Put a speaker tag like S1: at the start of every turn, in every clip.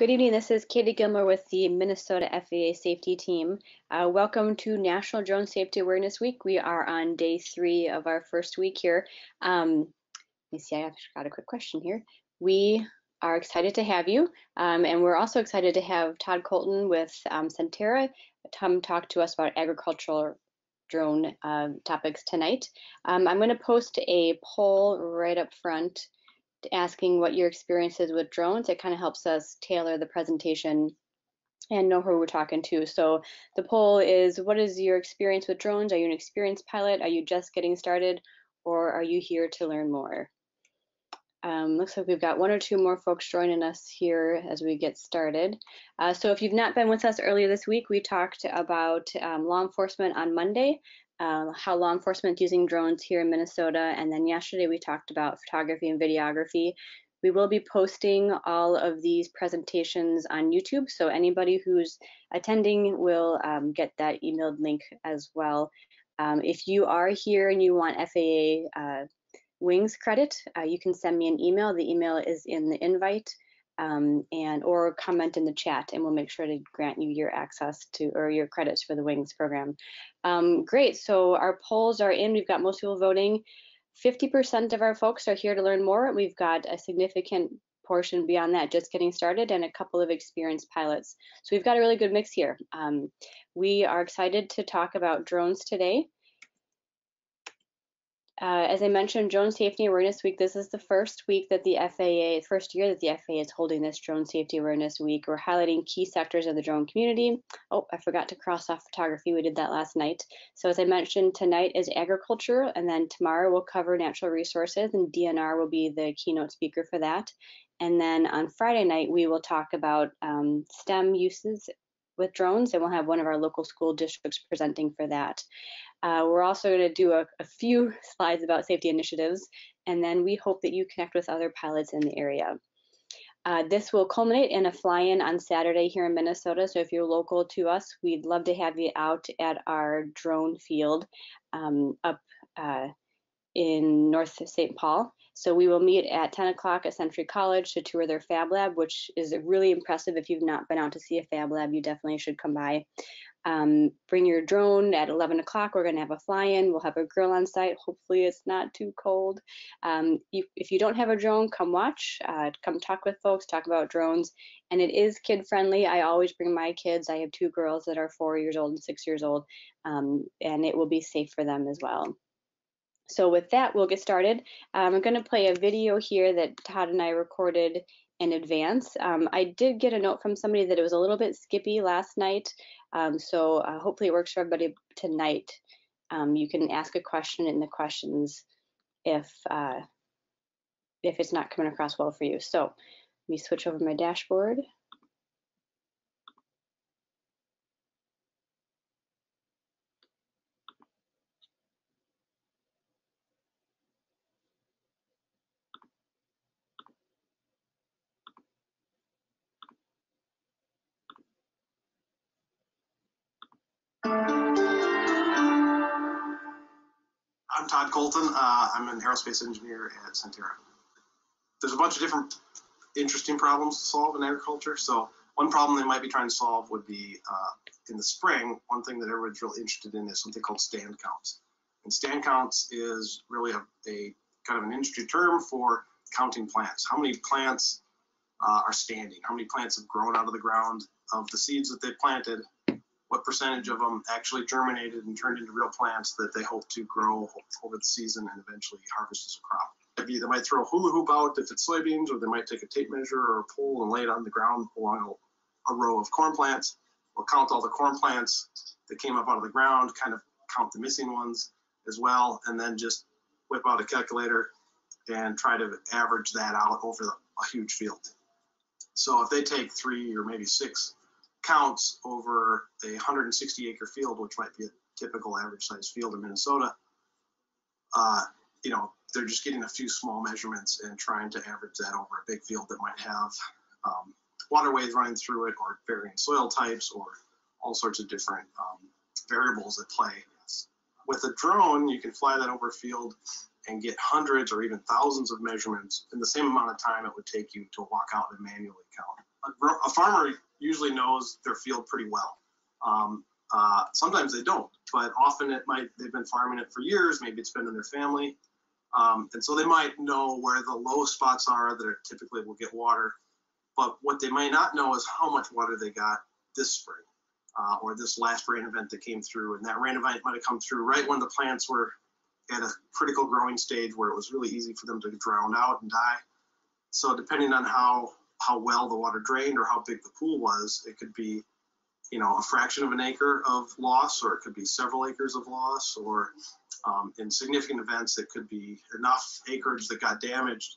S1: Good evening. This is Katie Gilmore with the Minnesota FAA Safety Team. Uh, welcome to National Drone Safety Awareness Week. We are on day three of our first week here. Um, let me see, I got a quick question here. We are excited to have you, um, and we're also excited to have Todd Colten with um, Sentera come talk to us about agricultural drone uh, topics tonight. Um, I'm going to post a poll right up front asking what your experience is with drones. It kind of helps us tailor the presentation and know who we're talking to. So the poll is, what is your experience with drones? Are you an experienced pilot? Are you just getting started? Or are you here to learn more? Um, looks like we've got one or two more folks joining us here as we get started. Uh, so if you've not been with us earlier this week, we talked about um, law enforcement on Monday uh, how law enforcement using drones here in Minnesota. And then yesterday we talked about photography and videography. We will be posting all of these presentations on YouTube, so anybody who's attending will um, get that emailed link as well. Um, if you are here and you want FAA uh, Wings credit, uh, you can send me an email. The email is in the invite um, and or comment in the chat and we'll make sure to grant you your access to or your credits for the wings program. Um, great so our polls are in. We've got most people voting. 50% of our folks are here to learn more. We've got a significant portion beyond that just getting started and a couple of experienced pilots. So we've got a really good mix here. Um, we are excited to talk about drones today uh, as I mentioned, Drone Safety Awareness Week, this is the first week that the FAA, first year that the FAA is holding this Drone Safety Awareness Week. We're highlighting key sectors of the drone community. Oh, I forgot to cross off photography. We did that last night. So as I mentioned, tonight is agriculture, and then tomorrow we'll cover natural resources, and DNR will be the keynote speaker for that. And then on Friday night, we will talk about um, STEM uses with drones, and we'll have one of our local school districts presenting for that. Uh, we're also going to do a, a, few slides about safety initiatives, and then we hope that you connect with other pilots in the area. Uh, this will culminate in a fly-in on Saturday here in Minnesota, so if you're local to us, we'd love to have you out at our drone field um, up uh, in North St. Paul. So we will meet at 10 o'clock at Century College to tour their Fab Lab, which is really impressive. If you've not been out to see a Fab Lab, you definitely should come by. Um, bring your drone at 11 o'clock. We're going to have a fly-in. We'll have a grill on site. Hopefully it's not too cold. Um, you, if you don't have a drone, come watch. Uh, come talk with folks, talk about drones. And it is kid-friendly. I always bring my kids. I have two girls that are four years old and six years old, um, and it will be safe for them as well. So with that, we'll get started. Um, I'm going to play a video here that Todd and I recorded in advance. Um, I did get a note from somebody that it was a little bit skippy last night. Um, so uh, hopefully it works for everybody tonight. Um, you can ask a question in the questions if uh, if it's not coming across well for you. So let me switch over my dashboard.
S2: Todd Colten. Uh, I'm an aerospace engineer at Sentera. There's a bunch of different interesting problems to solve in agriculture. So one problem they might be trying to solve would be uh, in the spring, one thing that everyone's really interested in is something called stand counts. And stand counts is really a, a kind of an industry term for counting plants. How many plants uh, are standing? How many plants have grown out of the ground of the seeds that they planted? What percentage of them actually germinated and turned into real plants that they hope to grow over the season and eventually harvest as a crop. They might throw a hula hoop out if it's soybeans, or they might take a tape measure or a pole and lay it on the ground along a, a row of corn plants. We'll count all the corn plants that came up out of the ground, kind of count the missing ones as well, and then just whip out a calculator and try to average that out over a huge field. So if they take three or maybe six counts over a 160 acre field, which might be a typical average size field in Minnesota, uh, you know, they're just getting a few small measurements and trying to average that over a big field that might have um, waterways running through it or varying soil types or all sorts of different um, variables at play. With a drone, you can fly that over a field and get hundreds or even thousands of measurements in the same amount of time it would take you to walk out and manually count. A, farmer usually knows their field pretty well. Um, uh, sometimes they don't, but often it might they've been farming it for years. Maybe it's been in their family, um, and so they might know where the low spots are that are typically will get water. But what they may not know is how much water they got this spring uh, or this last rain event that came through. And that rain event might have come through right when the plants were at a critical growing stage where it was really easy for them to drown out and die. So depending on how how well the water drained or how big the pool was, it could be, you know, a fraction of an acre of loss, or it could be several acres of loss, or um, in significant events, it could be enough acreage that got damaged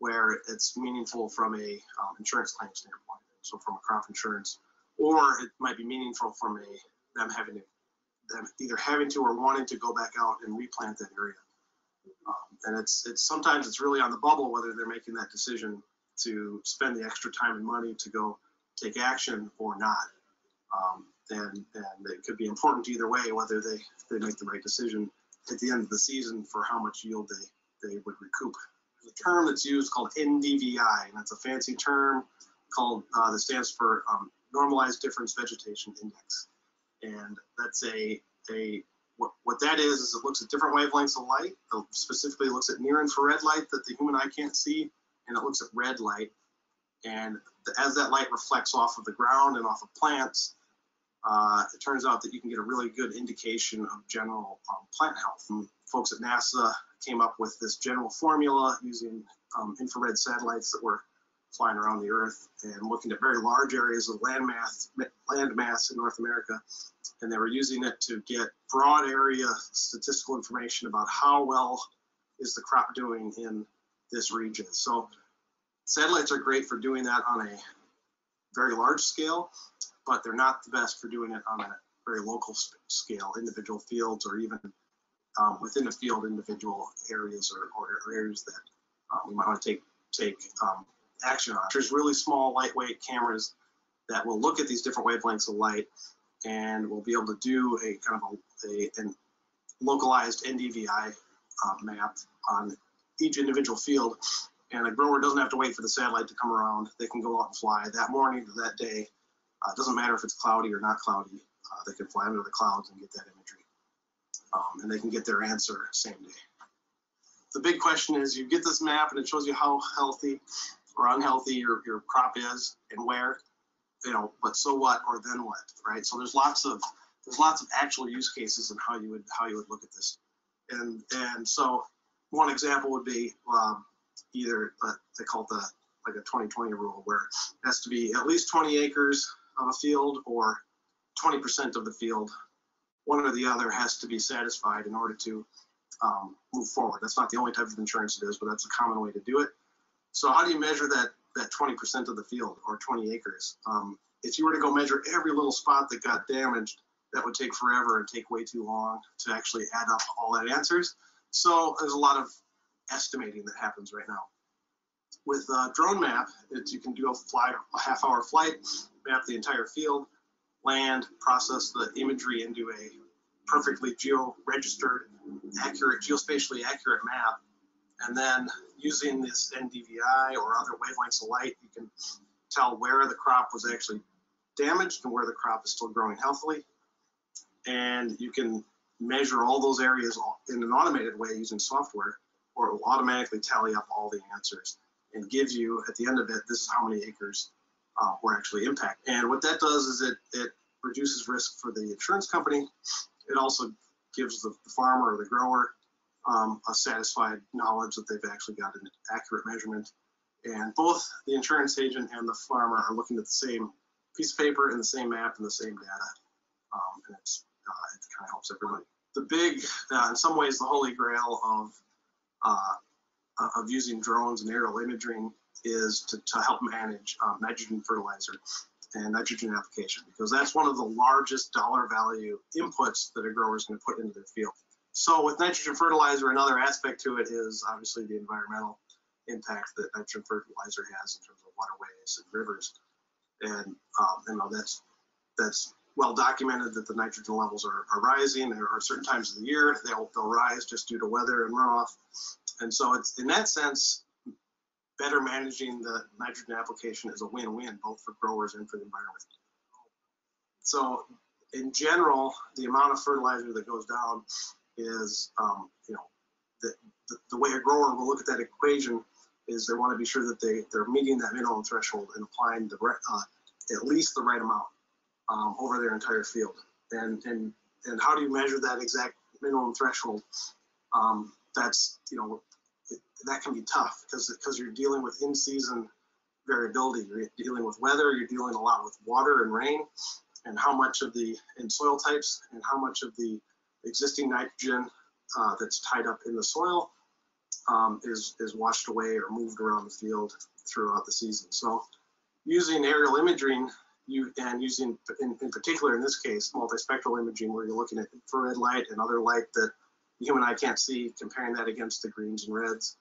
S2: where it's meaningful from a um, insurance claim standpoint. So from a crop insurance, or it might be meaningful from a them having to them either having to or wanting to go back out and replant that area. Um, and it's it's sometimes it's really on the bubble whether they're making that decision to spend the extra time and money to go take action or not. Um, and and it could be important either way whether they they make the right decision at the end of the season for how much yield they they would recoup. The term that's used called NDVI, and that's a fancy term called uh, that stands for um, Normalized Difference Vegetation Index, and that's a a what, what that is is it looks at different wavelengths of light. It specifically looks at near infrared light that the human eye can't see, and it looks at red light. And as that light reflects off of the ground and off of plants, uh, it turns out that you can get a really good indication of general um, plant health. And folks at NASA came up with this general formula using um, infrared satellites that were flying around the Earth and looking at very large areas of land mass, land mass in North America. And they were using it to get broad area statistical information about how well is the crop doing in this region. So satellites are great for doing that on a very large scale, but they're not the best for doing it on a very local scale, individual fields, or even um, within a field, individual areas or, or areas that um, we might want to take take um, action on. There's really small, lightweight cameras that will look at these different wavelengths of light and will be able to do a kind of a, a localized NDVI uh, map on each individual field. And a grower doesn't have to wait for the satellite to come around. They can go out and fly that morning to that day. Uh, it doesn't matter if it's cloudy or not cloudy. Uh, they can fly under the clouds and get that imagery. Um, and they can get their answer same day. The big question is you get this map and it shows you how healthy or unhealthy your, your crop is and where, you know, but so what or then what, right? So there's lots of there's lots of actual use cases and how you would how you would look at this. And and so one example would be um, either uh, they call it the like a 2020 rule where it has to be at least 20 acres of a field or 20% of the field. One or the other has to be satisfied in order to um, move forward. That's not the only type of insurance it is, but that's a common way to do it. So how do you measure that that 20% of the field or 20 acres? Um, if you were to go measure every little spot that got damaged, that would take forever and take way too long to actually add up all that answers. So there's a lot of estimating that happens right now. With uh, drone map, you can do a fly a half hour flight, map the entire field, land, process the imagery into a perfectly geo-registered, accurate, geospatially accurate map, and then using this NDVI or other wavelengths of light, you can tell where the crop was actually damaged and where the crop is still growing healthily. And you can measure all those areas in an automated way using software, or it will automatically tally up all the answers and give you, at the end of it, this is how many acres uh, were actually impacted. And what that does is it, it reduces risk for the insurance company. It also gives the, the farmer or the grower um, a satisfied knowledge that they've actually got an accurate measurement. And both the insurance agent and the farmer are looking at the same piece of paper and the same map and the same data. Um, and it's, it kind of helps everybody. The big, uh, in some ways, the holy grail of uh, of using drones and aerial imaging is to, to help manage um, nitrogen fertilizer and nitrogen application because that's one of the largest dollar value inputs that a grower is going to put into their field. So with nitrogen fertilizer, another aspect to it is obviously the environmental impact that nitrogen fertilizer has in terms of waterways and rivers. And um, you know that's that's well documented that the nitrogen levels are, are rising. There are certain times of the year they'll they'll rise just due to weather and runoff. And so it's in that sense, better managing the nitrogen application is a win-win both for growers and for the environment. So in general, the amount of fertilizer that goes down is, um, you know, the, the, the, way a grower will look at that equation is they want to be sure that they, they're meeting that minimum threshold and applying the uh, at least the right amount um, over their entire field. And, and, and how do you measure that exact minimum threshold? Um, that's, you know, it, that can be tough because because you're dealing with in-season variability. You're dealing with weather. You're dealing a lot with water and rain, and how much of the in soil types and how much of the existing nitrogen uh, that's tied up in the soil um, is is washed away or moved around the field throughout the season. So using aerial imaging you and using in, in particular in this case multispectral imaging where you're looking at infrared light and other light that the human eye can't see, comparing that against the greens and reds,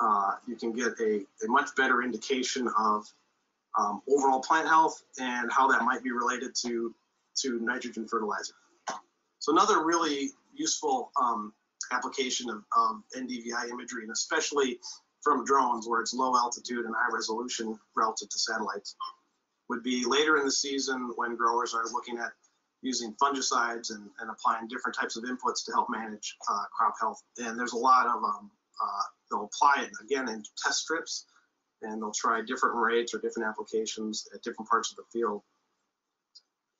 S2: uh, you can get a, a, much better indication of um, overall plant health and how that might be related to, to nitrogen fertilizer. So another really useful um, application of, of NDVI imagery, and especially from drones where it's low altitude and high resolution relative to satellites, would be later in the season when growers are looking at using fungicides and, and applying different types of inputs to help manage uh, crop health. And there's a lot of um, uh, they'll apply it again in test strips, and they'll try different rates or different applications at different parts of the field.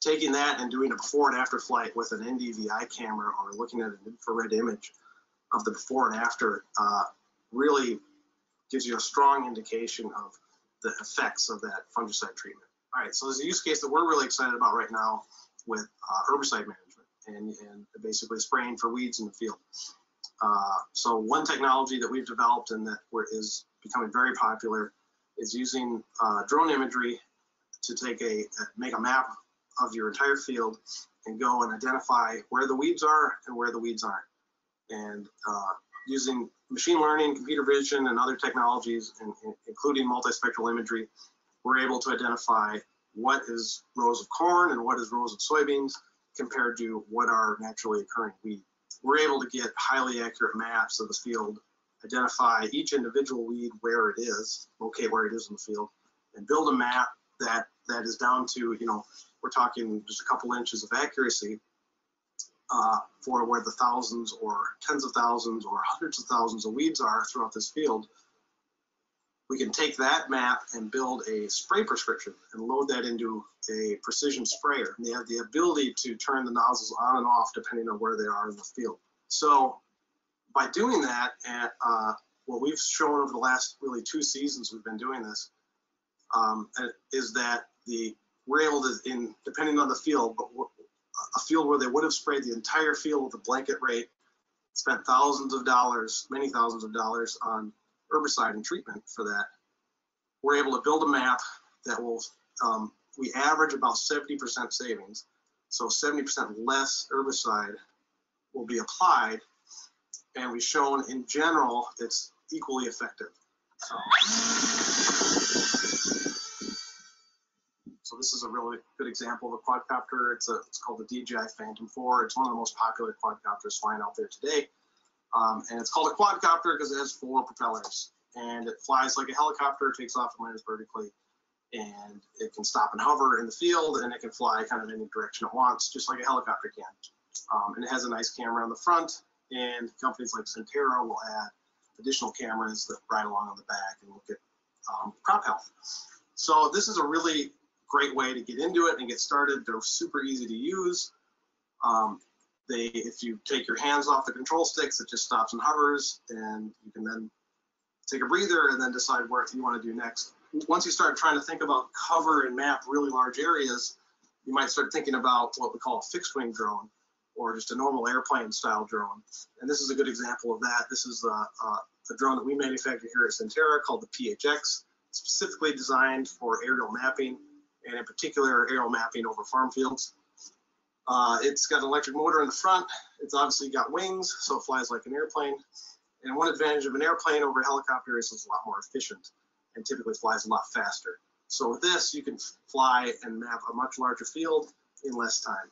S2: Taking that and doing a before and after flight with an NDVI camera or looking at an infrared image of the before and after uh, really gives you a strong indication of the effects of that fungicide treatment. All right, so there's a use case that we're really excited about right now with uh, herbicide management and, and basically spraying for weeds in the field. Uh, so one technology that we've developed and that is becoming very popular is using uh, drone imagery to take a make a map of your entire field and go and identify where the weeds are and where the weeds aren't. And uh, using machine learning, computer vision, and other technologies, in, in, including multispectral imagery, we're able to identify what is rows of corn and what is rows of soybeans compared to what are naturally occurring weeds. We're able to get highly accurate maps of the field, identify each individual weed where it is, locate where it is in the field, and build a map that that is down to, you know, we're talking just a couple inches of accuracy uh, for where the thousands or tens of thousands or hundreds of thousands of weeds are throughout this field we can take that map and build a spray prescription and load that into a precision sprayer. And they have the ability to turn the nozzles on and off depending on where they are in the field. So by doing that, and uh, what we've shown over the last really two seasons we've been doing this, um, is that the we're able to, in depending on the field, but a field where they would have sprayed the entire field with a blanket rate, spent thousands of dollars, many thousands of dollars on herbicide and treatment for that, we're able to build a map that will, um, we average about 70% savings. So 70% less herbicide will be applied. And we've shown in general it's equally effective. So, so this is a really good example of a quadcopter. It's, a, it's called the DJI Phantom 4. It's one of the most popular quadcopters flying out there today. Um, and it's called a quadcopter because it has four propellers and it flies like a helicopter, takes off and lands vertically, and it can stop and hover in the field and it can fly kind of any direction it wants, just like a helicopter can. Um, and it has a nice camera on the front, and companies like Sentera will add additional cameras that ride along on the back and look at um, crop health. So this is a really great way to get into it and get started. They're super easy to use. Um, they, if you take your hands off the control sticks, it just stops and hovers, and you can then take a breather and then decide what you want to do next. Once you start trying to think about cover and map really large areas, you might start thinking about what we call a fixed wing drone or just a normal airplane style drone. And this is a good example of that. This is a, a, a drone that we manufacture here at Sentera called the PHX, specifically designed for aerial mapping and in particular aerial mapping over farm fields. Uh, it's got an electric motor in the front. It's obviously got wings, so it flies like an airplane. And one advantage of an airplane over a helicopter is it's a lot more efficient and typically flies a lot faster. So with this, you can fly and map a much larger field in less time.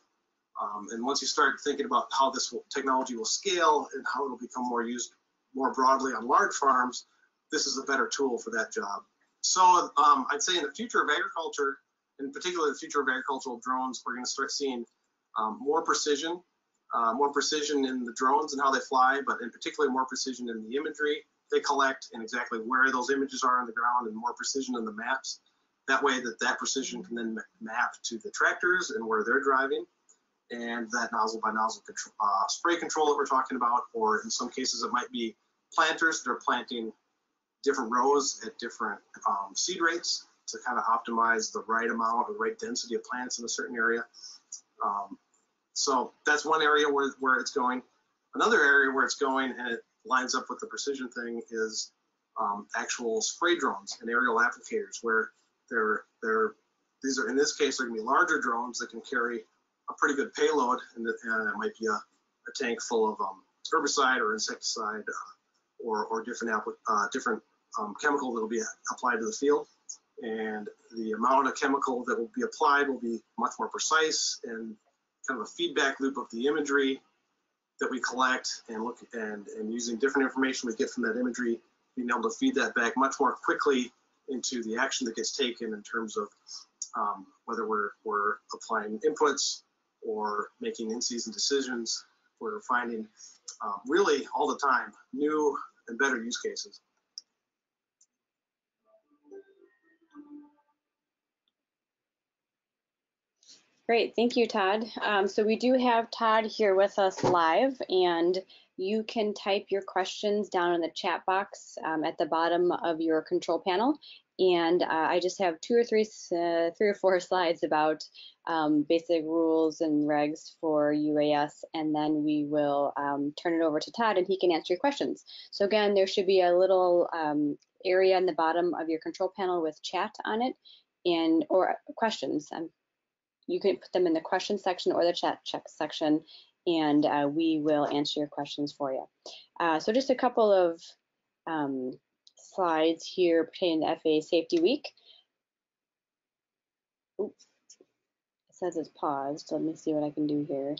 S2: Um, and once you start thinking about how this will, technology will scale and how it'll become more used more broadly on large farms, this is a better tool for that job. So um, I'd say in the future of agriculture, in particular the future of agricultural drones, we're going to start seeing um, more precision, uh, more precision in the drones and how they fly, but in particular more precision in the imagery they collect and exactly where those images are on the ground and more precision in the maps. That way that that precision can then map to the tractors and where they're driving and that nozzle by nozzle control, uh, spray control that we're talking about, or in some cases it might be planters that are planting different rows at different um, seed rates to kind of optimize the right amount or right density of plants in a certain area. Um, so that's one area where, where it's going. Another area where it's going, and it lines up with the precision thing, is um, actual spray drones and aerial applicators, where they're they're these are in this case they're going to be larger drones that can carry a pretty good payload, and it, might be a, a, tank full of um, herbicide or insecticide uh, or, or different uh, different um, chemical that will be applied to the field. And the amount of chemical that will be applied will be much more precise and kind of a feedback loop of the imagery that we collect and look and, and using different information we get from that imagery, being able to feed that back much more quickly into the action that gets taken in terms of um, whether we're, we're applying inputs or making in-season decisions. We're finding um, really all the time new and better use cases.
S1: Great, thank you, Todd. Um, so we do have Todd here with us live, and you can type your questions down in the chat box um, at the bottom of your control panel. And uh, I just have two or three, uh, three or four slides about um, basic rules and regs for UAS, and then we will um, turn it over to Todd, and he can answer your questions. So again, there should be a little um, area in the bottom of your control panel with chat on it, and or questions. I'm you can put them in the question section or the chat check section and uh, we will answer your questions for you. Uh, so just a couple of um, slides here pertaining to FAA Safety Week. Oops, it says it's paused, let me see what I can do here.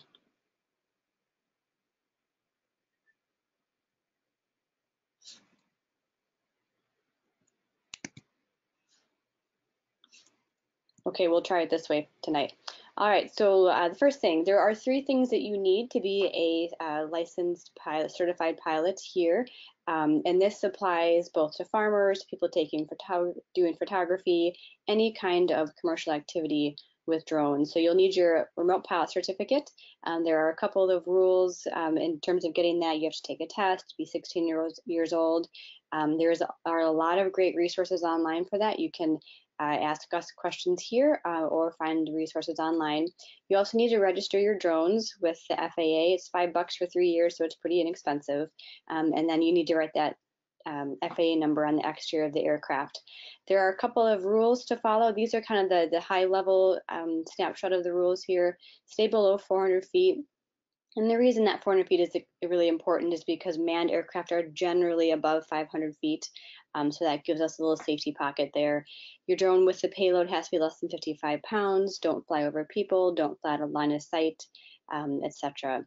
S1: Okay, we'll try it this way tonight. All right, so uh, the first thing, there are three things that you need to be a uh, licensed pilot, certified pilot here. Um, and this applies both to farmers, people taking photo doing photography, any kind of commercial activity with drones. So you'll need your remote pilot certificate. Um, there are a couple of rules um, in terms of getting that. You have to take a test, be 16 years, years old. Um, there's are a lot of great resources online for that. You can uh, ask us questions here uh, or find resources online. You also need to register your drones with the FAA. It's five bucks for three years, so it's pretty inexpensive. Um, and then you need to write that um, FAA number on the exterior of the aircraft. There are a couple of rules to follow. These are kind of the, the high level um, snapshot of the rules here. Stay below 400 feet. And the reason that 400 feet is really important is because manned aircraft are generally above 500 feet. Um, so that gives us a little safety pocket there. Your drone with the payload has to be less than 55 pounds. Don't fly over people. Don't fly out of line of sight, um, etc.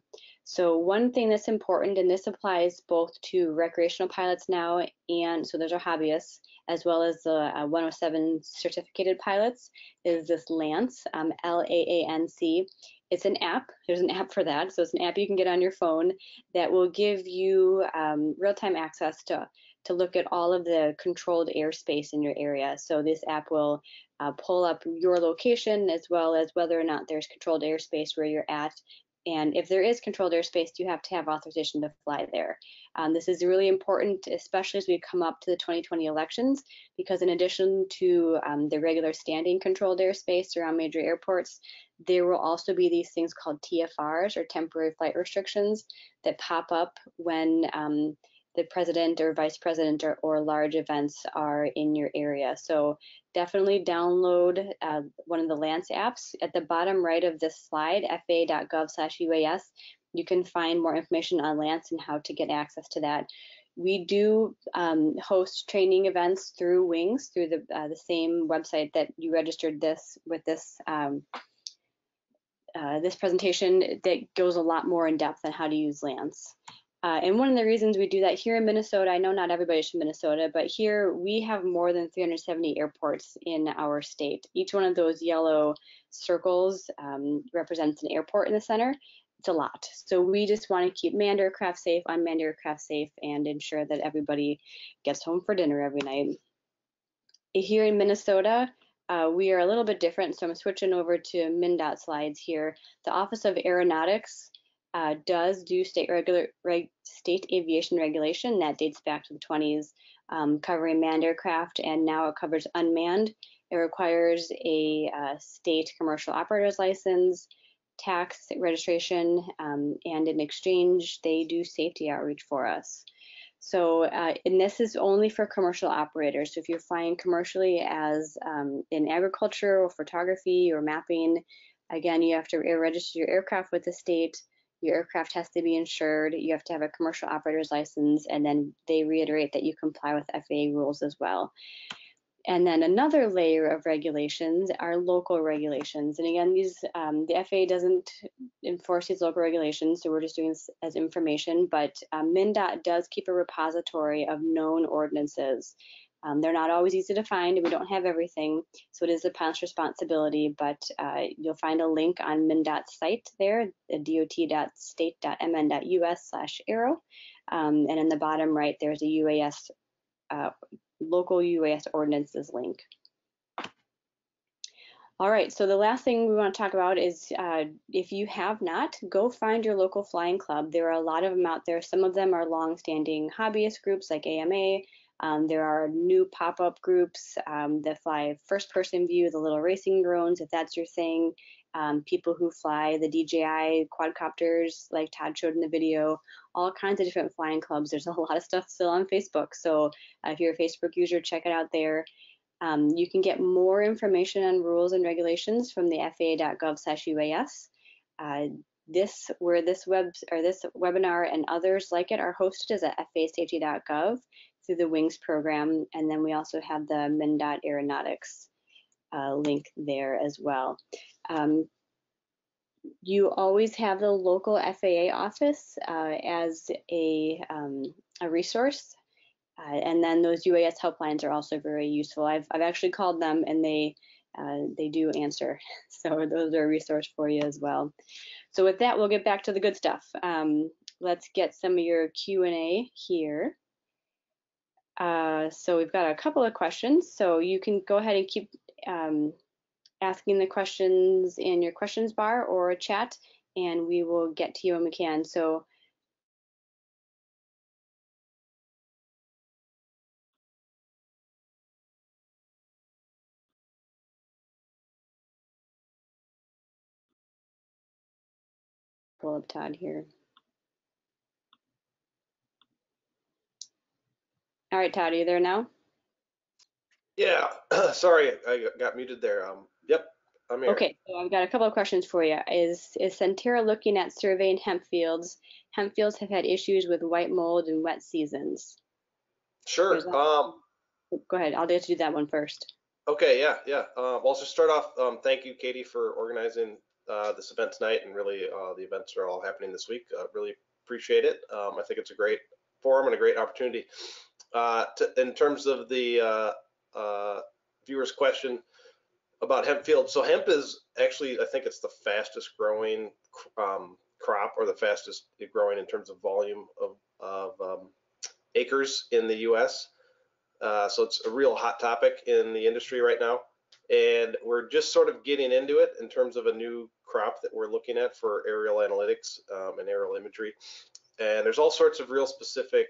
S1: So one thing that's important, and this applies both to recreational pilots now, and so those are hobbyists, as well as the uh, 107 certificated pilots, is this LAANC, um, L-A-A-N-C. It's an app. There's an app for that. So it's an app you can get on your phone that will give you um, real-time access to to look at all of the controlled airspace in your area. So this app will uh, pull up your location as well as whether or not there's controlled airspace where you're at. And if there is controlled airspace, you have to have authorization to fly there. Um, this is really important, especially as we come up to the 2020 elections, because in addition to um, the regular standing controlled airspace around major airports, there will also be these things called TFRs or temporary flight restrictions that pop up when um, the president or vice president or, or large events are in your area. So definitely download uh, one of the LAANC apps. At the bottom right of this slide, faa.gov slash UAS, you can find more information on LAANC and how to get access to that. We do um, host training events through Wings, through the, uh, the same website that you registered this with this um, uh, this presentation that goes a lot more in depth on how to use LAANC. Uh, and one of the reasons we do that here in Minnesota, I know not everybody's from Minnesota, but here we have more than 370 airports in our state. Each one of those yellow circles um, represents an airport in the center. It's a lot. So we just want to keep manned aircraft safe, unmanned aircraft safe, and ensure that everybody gets home for dinner every night. Here in Minnesota, uh, we are a little bit different, so I'm switching over to MnDOT slides here. The Office of Aeronautics uh, does do state regular reg, state aviation regulation that dates back to the 20s, um, covering manned aircraft, and now it covers unmanned. It requires a uh, state commercial operator's license, tax registration, um, and in exchange, they do safety outreach for us. So, uh, and this is only for commercial operators. So if you're flying commercially as um, in agriculture or photography or mapping, again, you have to register your aircraft with the state your aircraft has to be insured, you have to have a commercial operator's license, and then they reiterate that you comply with FAA rules as well. And then another layer of regulations are local regulations. And again, these um, the FAA doesn't enforce these local regulations, so we're just doing this as information. But um, MnDOT does keep a repository of known ordinances. Um, they're not always easy to find. And we don't have everything, so it is the pilot's responsibility, but uh, you'll find a link on MnDOT's site there, dot.state.mn.us slash aero. Um, and in the bottom right, there's a UAS, uh, local UAS ordinances link. All right, so the last thing we want to talk about is uh, if you have not, go find your local flying club. There are a lot of them out there. Some of them are long-standing hobbyist groups like AMA, um, there are new pop-up groups um, that fly first-person view, the little racing drones, if that's your thing. Um, people who fly the DJI quadcopters, like Todd showed in the video, all kinds of different flying clubs. There's a lot of stuff still on Facebook. So uh, if you're a Facebook user, check it out there. Um, you can get more information on rules and regulations from the faa.gov/uas. Uh, this where this web or this webinar and others like it are hosted is at faasafety.gov through the WINGS program. And then we also have the MnDOT Aeronautics uh, link there as well. Um, you always have the local FAA office uh, as a, um, a resource. Uh, and then those UAS helplines are also very useful. I've, I've actually called them and they uh, they do answer. So those are a resource for you as well. So with that, we'll get back to the good stuff. Um, let's get some of your Q&A here. Uh, so we've got a couple of questions. So you can go ahead and keep um, asking the questions in your questions bar or chat, and we will get to you when we can. So pull up Todd here. All right, Todd, are you there now?
S2: Yeah, sorry, I got muted there. Um, yep, I'm here.
S1: Okay, so I've got a couple of questions for you. Is is Sentera looking at surveying hemp fields? Hemp fields have had issues with white mold in wet seasons.
S2: Sure. Um,
S1: Go ahead. I'll let you do that one first.
S2: Okay. Yeah. Yeah. Uh, well, to start off, um, thank you, Katie, for organizing uh, this event tonight, and really, uh, the events are all happening this week. Uh, really appreciate it. Um, I think it's a great forum and a great opportunity. Uh, to, in terms of the uh, uh, viewer's question about hemp field, so hemp is actually, I think it's the fastest growing um, crop or the fastest growing in terms of volume of, of um, acres in the U.S. Uh, so it's a real hot topic in the industry right now. And we're just sort of getting into it in terms of a new crop that we're looking at for aerial analytics um, and aerial imagery. And there's all sorts of real specific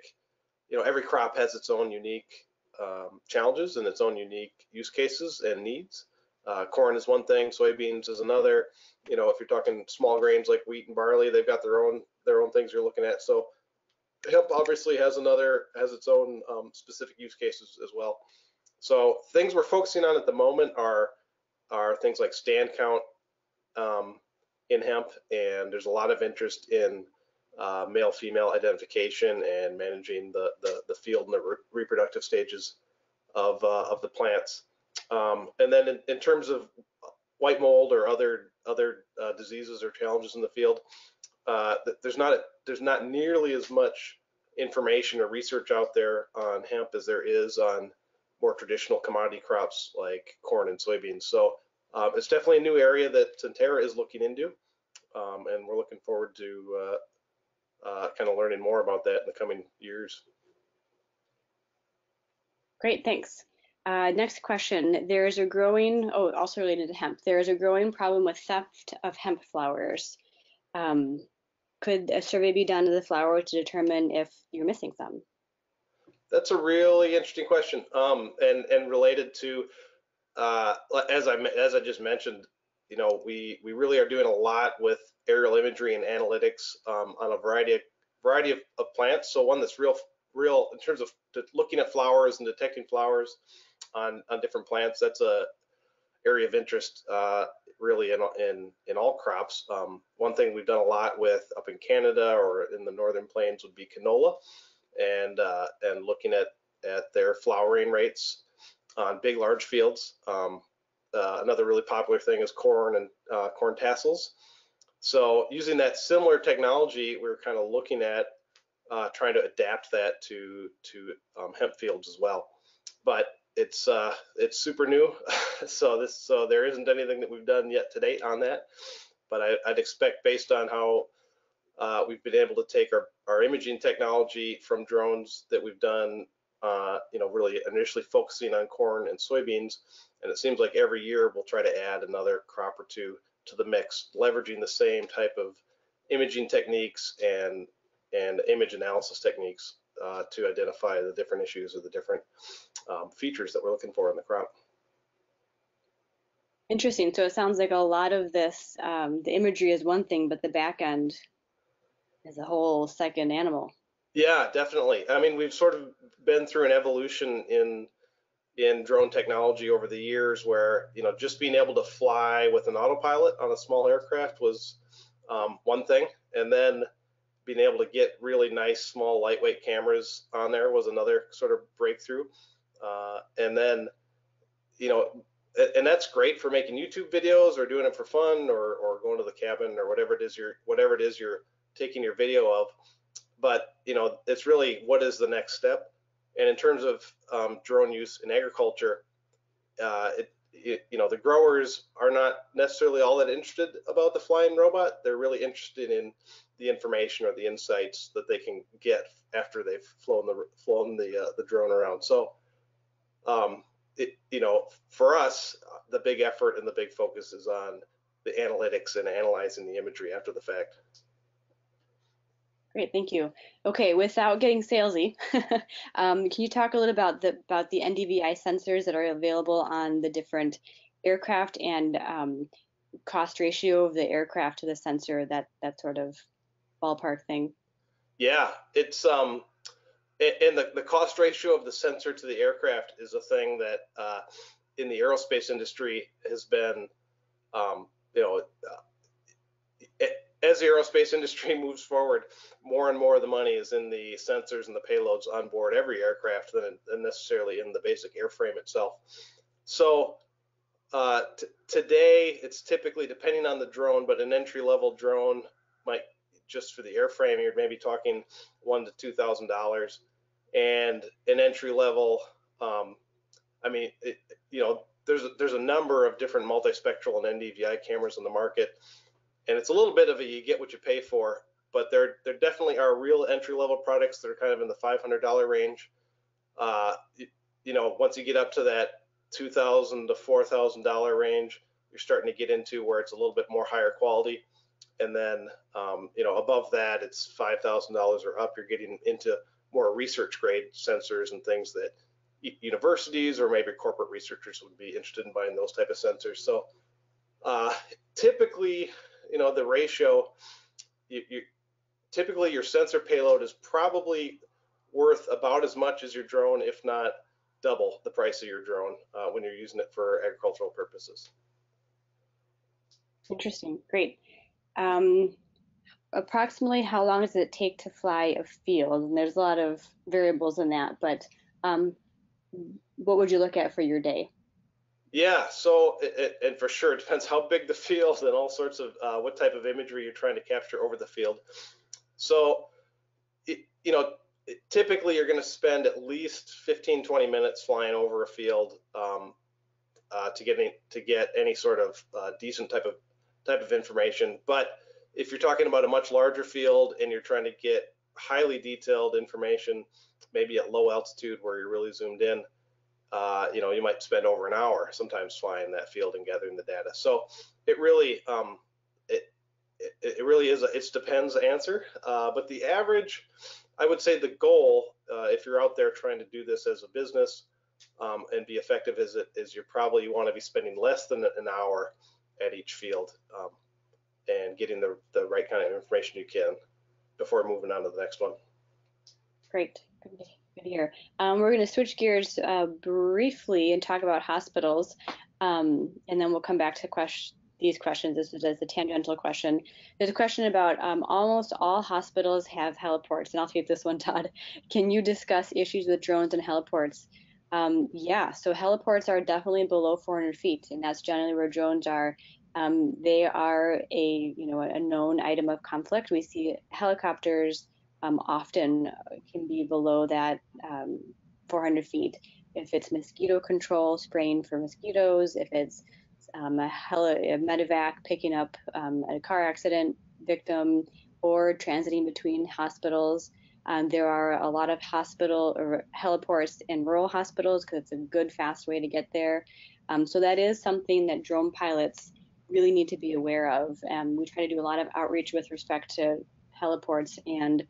S2: you know, every crop has its own unique um, challenges and its own unique use cases and needs. Uh, corn is one thing, soybeans is another. You know, if you're talking small grains like wheat and barley, they've got their own their own things you're looking at. So hemp obviously has another has its own um, specific use cases as well. So things we're focusing on at the moment are are things like stand count um, in hemp, and there's a lot of interest in uh, male-female identification and managing the, the, the field and the re reproductive stages of, uh, of the plants. Um, and then in, in, terms of white mold or other, other uh, diseases or challenges in the field, uh, there's not a, there's not nearly as much information or research out there on hemp as there is on more traditional commodity crops like corn and soybeans. So um, it's definitely a new area that Sentera is looking into, um, and we're looking forward to uh, kind of learning more about that in the coming years.
S1: Great, thanks. Uh, next question. There is a growing, oh, also related to hemp, there is a growing problem with theft of hemp flowers. Um, could a survey be done of the flower to determine if you're missing some?
S2: That's a really interesting question, um, and and related to uh, as I as I just mentioned, you know, we we really are doing a lot with aerial imagery and analytics um, on a variety of variety of, of, plants. So one that's real real in terms of looking at flowers and detecting flowers on on different plants. That's a area of interest uh, really in, in, in all crops. Um, one thing we've done a lot with up in Canada or in the northern plains would be canola and, uh, and looking at, at their flowering rates on big, large fields. Um, uh, another really popular thing is corn and uh, corn tassels. So using that similar technology, we are kind of looking at uh, trying to adapt that to, to um, hemp fields as well. But it's uh, it's super new, so this so there isn't anything that we've done yet to date on that. But I, would expect based on how uh, we've been able to take our, our imaging technology from drones that we've done, uh, you know, really initially focusing on corn and soybeans, and it seems like every year we'll try to add another crop or two to the mix, leveraging the same type of imaging techniques and and image analysis techniques uh, to identify the different issues or the different um, features that we're looking for in the crop.
S1: Interesting. So it sounds like a lot of this, um, the imagery is one thing, but the back end is a whole second animal.
S2: Yeah, definitely. I mean, we've sort of been through an evolution in in drone technology over the years, where you know just being able to fly with an autopilot on a small aircraft was um, one thing, and then being able to get really nice, small, lightweight cameras on there was another sort of breakthrough. Uh, and then, you know, and that's great for making YouTube videos or doing it for fun or, or going to the cabin or whatever it is you're whatever it is you're taking your video of. But you know, it's really what is the next step. And in terms of um, drone use in agriculture, uh, it, it, you know, the growers are not necessarily all that interested about the flying robot. They're really interested in the information or the insights that they can get after they've flown the flown the uh, the drone around. So, um, it, you know, for us, the big effort and the big focus is on the analytics and analyzing the imagery after the fact.
S1: Great, thank you. Okay, without getting salesy, um, can you talk a little about the about the NDVI sensors that are available on the different aircraft and um, cost ratio of the aircraft to the sensor, that that sort of ballpark thing?
S2: Yeah, it's um, and the, the cost ratio of the sensor to the aircraft is a thing that uh, in the aerospace industry has been, um, you know, uh, as the aerospace industry moves forward, more and more of the money is in the sensors and the payloads on board every aircraft than, than necessarily in the basic airframe itself. So uh, today, it's typically depending on the drone, but an entry level drone might just for the airframe, you're maybe talking one to two thousand dollars, and an entry level. Um, I mean, it, you know, there's a, there's a number of different multispectral and NDVI cameras on the market, and it's a little bit of a you get what you pay for. But there there definitely are real entry level products that are kind of in the $500 range. Uh, you, you know, once you get up to that 2,000 to 4,000 dollar range, you're starting to get into where it's a little bit more higher quality and then um, you know above that it's five thousand dollars or up. You're getting into more research grade sensors and things that universities or maybe corporate researchers would be interested in buying those type of sensors. So uh, typically, you know, the ratio, you, you, typically your sensor payload is probably worth about as much as your drone, if not double the price of your drone uh, when you're using it for agricultural purposes.
S1: Interesting, great. Um, approximately how long does it take to fly a field? And there's a lot of variables in that, but um, what would you look at for your day?
S2: Yeah, so it, it, and for sure it depends how big the field and all sorts of uh, what type of imagery you're trying to capture over the field. So, it, you know, typically you're going to spend at least 15, 20 minutes flying over a field um, uh, to get any, to get any sort of uh, decent type of type of information. But if you're talking about a much larger field and you're trying to get highly detailed information, maybe at low altitude where you're really zoomed in, uh, you know, you might spend over an hour sometimes flying that field and gathering the data. So it really, um, it, it, it, really is a it depends answer. Uh, but the average, I would say the goal, uh, if you're out there trying to do this as a business um, and be effective, is it is you're probably you want to be spending less than an hour at each field um, and getting the the right kind of information you can before moving on to the next one.
S1: Great. Good Good here. Um, we're going to switch gears uh, briefly and talk about hospitals, um, and then we'll come back to these questions. This is a tangential question. There's a question about um, almost all hospitals have heliports, and I'll take this one, Todd. Can you discuss issues with drones and heliports? Um, yeah, so heliports are definitely below 400 feet, and that's generally where drones are. Um, they are a you know a known item of conflict. We see helicopters um, often can be below that um, 400 feet. If it's mosquito control, spraying for mosquitoes, if it's um, a, heli- a medevac picking up um, a car accident victim or transiting between hospitals. Um, there are a lot of hospital or heliports in rural hospitals because it's a good, fast way to get there. Um, so that is something that drone pilots really need to be aware of. And we try to do a lot of outreach with respect to heliports and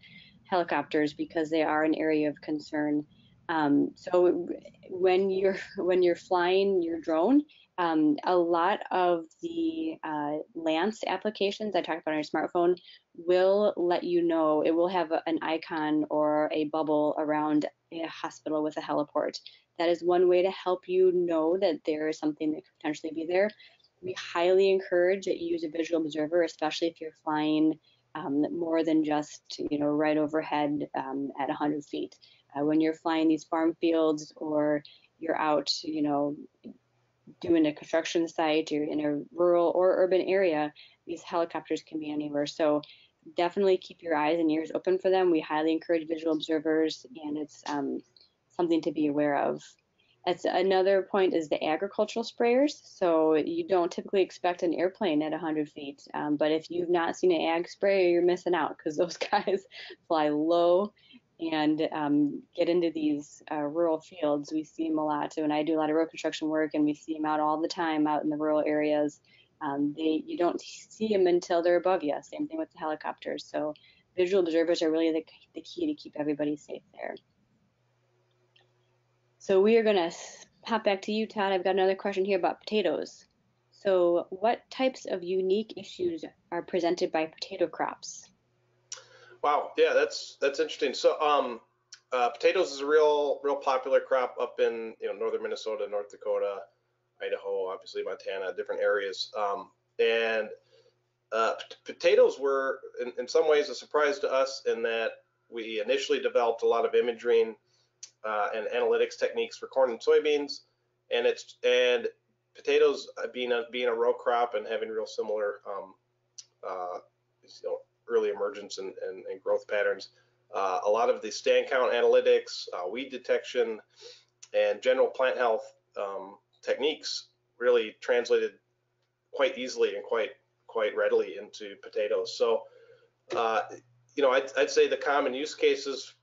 S1: helicopters because they are an area of concern. Um, so when you're when you're flying your drone, um, a lot of the uh, LAANC applications I talked about on your smartphone will let you know. It will have an icon or a bubble around a hospital with a heliport. That is one way to help you know that there is something that could potentially be there. We highly encourage that you use a visual observer, especially if you're flying um, more than just you know right overhead um, at 100 feet. Uh, when you're flying these farm fields or you're out, you know, doing a construction site, you're in a rural or urban area, these helicopters can be anywhere. So definitely keep your eyes and ears open for them. We highly encourage visual observers, and it's um, something to be aware of. That's another point is the agricultural sprayers. So you don't typically expect an airplane at 100 feet, um, but if you've not seen an ag sprayer, you're missing out because those guys fly low and um, get into these uh, rural fields. We see them a lot. When I do a lot of road construction work, and we see them out all the time out in the rural areas. Um, they you don't see them until they're above you. Same thing with the helicopters. So visual observers are really the, the key to keep everybody safe there. So we are going to hop back to you, Todd. I've got another question here about potatoes. So what types of unique issues are presented by potato crops?
S2: Wow, yeah, that's that's interesting. So um, uh, potatoes is a real real popular crop up in you know northern Minnesota, North Dakota, Idaho, obviously Montana, different areas. Um, and uh, potatoes were in, in some ways a surprise to us in that we initially developed a lot of imaging uh, and analytics techniques for corn and soybeans, and it's and potatoes uh, being a being a row crop and having real similar um, uh, you know, early emergence and, and, and growth patterns. Uh, a lot of the stand count analytics, uh, weed detection, and general plant health um, techniques really translated quite easily and quite quite readily into potatoes. So, uh, you know, I'd, I'd, say the common use cases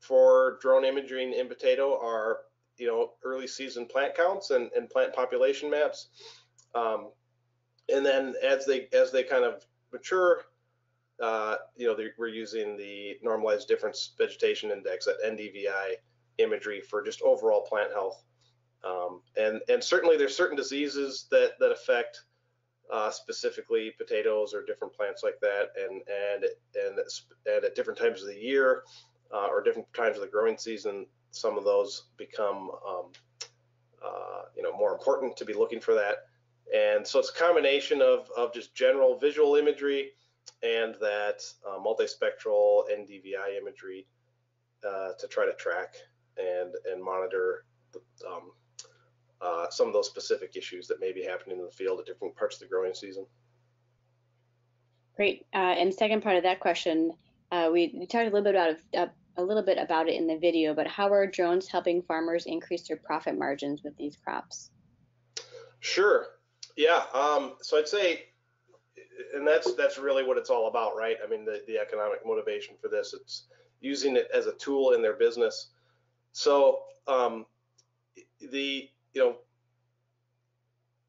S2: for drone imaging in potato are you know early season plant counts and, and plant population maps. Um, and then as they as they kind of mature uh, you know we're using the normalized difference vegetation index at ndvi imagery for just overall plant health. Um, and and certainly there's certain diseases that that affect uh, specifically potatoes or different plants like that and and and and at different times of the year uh, or different times of the growing season, some of those become um, uh, you know more important to be looking for that. And so it's a combination of, of just general visual imagery and that uh, multispectral NDVI imagery uh, to try to track and and monitor the, um, uh, some of those specific issues that may be happening in the field at different parts of the growing season.
S1: Great. Uh, and second part of that question, uh, we, we, talked a little bit about uh, a little bit about it in the video, but how are drones helping farmers increase their profit margins with these crops?
S2: Sure. Yeah. Um, so I'd say, and that's that's really what it's all about, right? I mean, the, the economic motivation for this, it's using it as a tool in their business. So um, the you know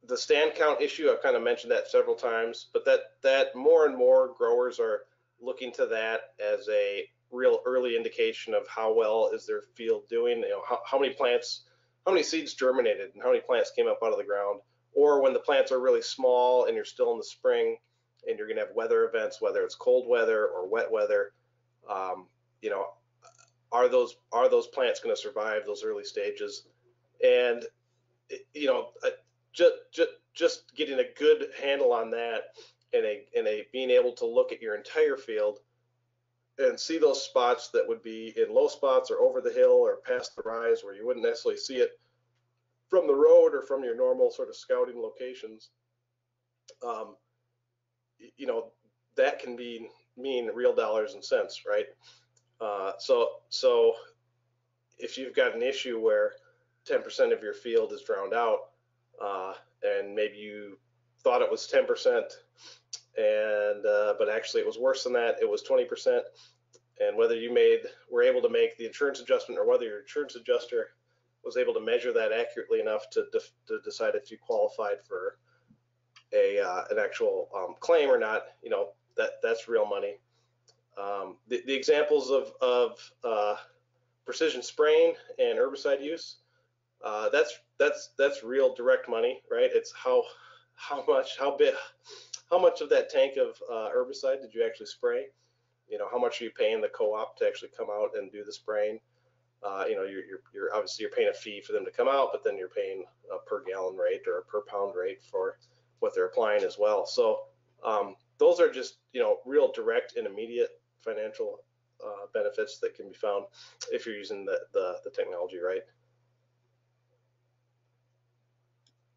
S2: the stand count issue, I've kind of mentioned that several times, but that that more and more growers are looking to that as a real early indication of how well is their field doing. You know, how, how many plants, how many seeds germinated, and how many plants came up out of the ground. Or when the plants are really small and you're still in the spring, and you're going to have weather events, whether it's cold weather or wet weather. Um, you know, are those are those plants going to survive those early stages? And you know, just just just getting a good handle on that and a and a being able to look at your entire field and see those spots that would be in low spots or over the hill or past the rise where you wouldn't necessarily see it from the road or from your normal sort of scouting locations. Um, you know, that can be mean real dollars and cents, right? Uh, so so if you've got an issue where 10% of your field is drowned out, uh, and maybe you thought it was 10%, and uh, but actually it was worse than that. It was 20%, and whether you made were able to make the insurance adjustment or whether your insurance adjuster was able to measure that accurately enough to def, to decide if you qualified for a uh, an actual um, claim or not, you know that that's real money. Um, the, the, examples of of uh, precision spraying and herbicide use uh, that's that's that's real direct money, right? It's how how much how big how much of that tank of uh, herbicide did you actually spray? You know, how much are you paying the co-op to actually come out and do the spraying? Uh, you know, you're, you're, you're, obviously you're paying a fee for them to come out, but then you're paying a per gallon rate or a per pound rate for what they're applying as well. So um, those are just you know real direct and immediate financial uh, benefits that can be found if you're using the, the, the technology right.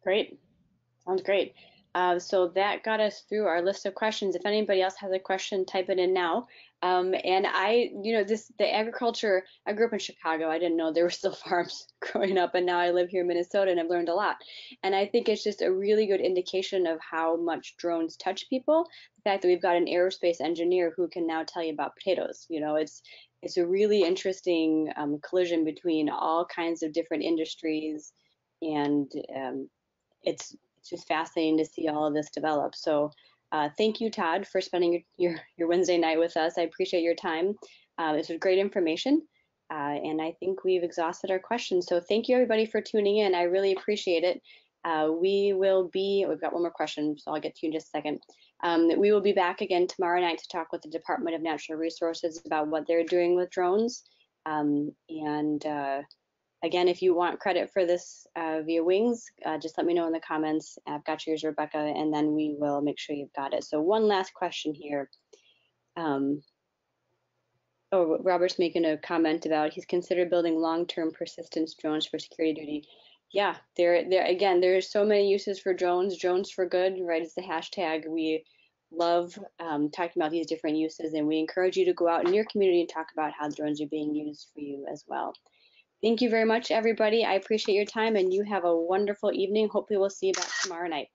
S1: Great. Sounds great. Uh, so that got us through our list of questions. If anybody else has a question, type it in now. Um, and I, you know, this the agriculture. I grew up in Chicago. I didn't know there were still farms growing up, and now I live here in Minnesota, and I've learned a lot. And I think it's just a really good indication of how much drones touch people. The fact that we've got an aerospace engineer who can now tell you about potatoes. You know, it's it's a really interesting um, collision between all kinds of different industries and um, it's it's just fascinating to see all of this develop. So uh, thank you, Todd, for spending your, your, your, Wednesday night with us. I appreciate your time. Uh, this was great information. Uh, and I think we've exhausted our questions. So thank you everybody for tuning in. I really appreciate it. Uh, we will be, we've got one more question, so I'll get to you in just a second. Um, we will be back again tomorrow night to talk with the Department of Natural Resources about what they're doing with drones. Um, and uh, Again, if you want credit for this uh, via Wings, uh, just let me know in the comments. I've got yours, Rebecca, and then we will make sure you've got it. So one last question here. Um, oh, Robert's making a comment about he's considered building long-term persistence drones for security duty. Yeah, there, there again, there's so many uses for drones. Drones for good, right? Is the hashtag. We love um, talking about these different uses, and we encourage you to go out in your community and talk about how drones are being used for you as well. Thank you very much, everybody. I appreciate your time and you have a wonderful evening. Hopefully we'll see you back tomorrow night.